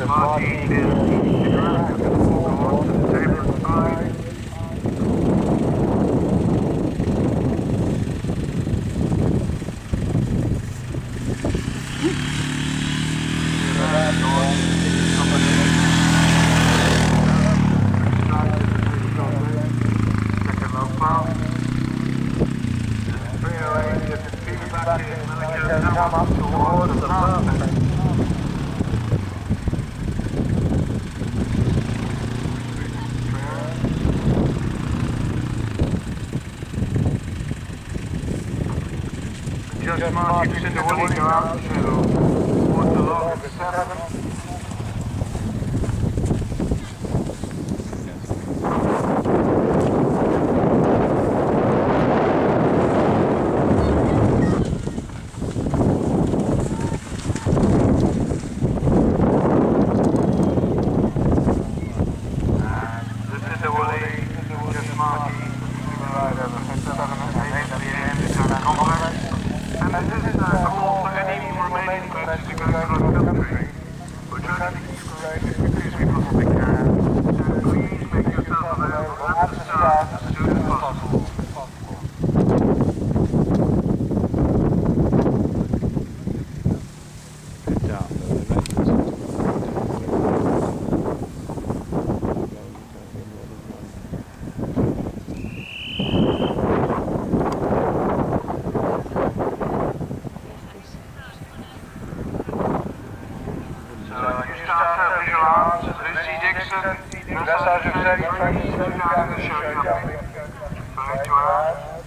Is the forecourt to the table the perfect. Just mark you the Willie go out to can. So please make yourself available at the start as soon as possible. Dr. Vigilance, Lucy Dixon, message of satisfaction to Dr. Sherry. Thank you.